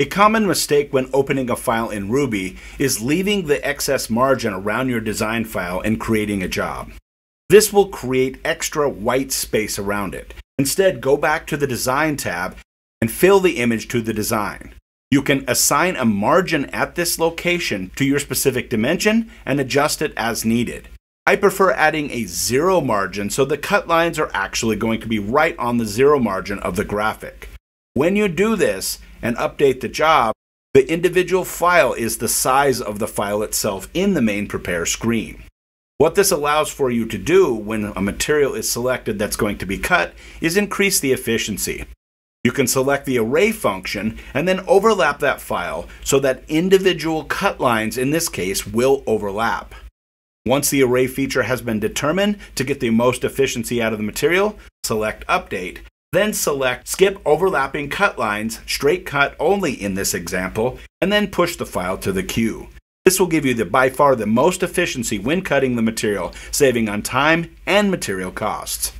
A common mistake when opening a file in Ruby is leaving the excess margin around your design file and creating a job. This will create extra white space around it. Instead, go back to the Design tab and fill the image to the design. You can assign a margin at this location to your specific dimension and adjust it as needed. I prefer adding a zero margin so the cut lines are actually going to be right on the zero margin of the graphic. When you do this, and update the job, the individual file is the size of the file itself in the main prepare screen. What this allows for you to do when a material is selected that's going to be cut is increase the efficiency. You can select the array function and then overlap that file so that individual cut lines in this case will overlap. Once the array feature has been determined to get the most efficiency out of the material, select Update then select skip overlapping cut lines, straight cut only in this example, and then push the file to the queue. This will give you the by far the most efficiency when cutting the material, saving on time and material costs.